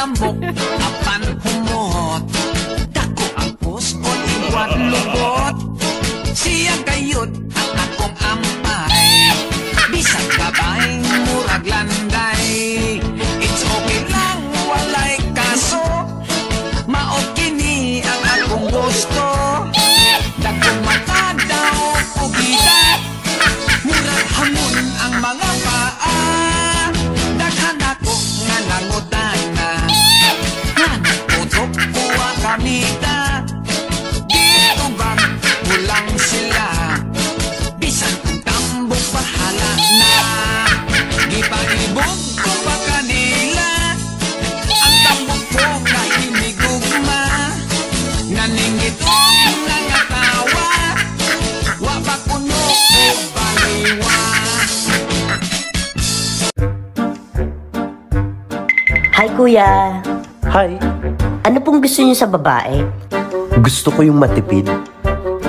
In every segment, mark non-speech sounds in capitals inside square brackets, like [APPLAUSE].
tamok apan humot. Dako ang puskon iwat lubot. Siya kayot ang akong ampay. Bisag babaeng murag Hi kuya, Hi, ano pong gusto niyo sa babae? gusto ko yung matipid.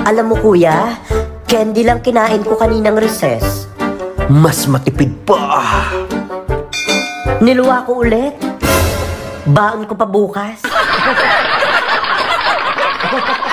Alam mo kuya, candy lang kinain ko kaninang recess. Mas matipid pa. Niluwa ko ulit. Baon ko pa bukas. [LAUGHS]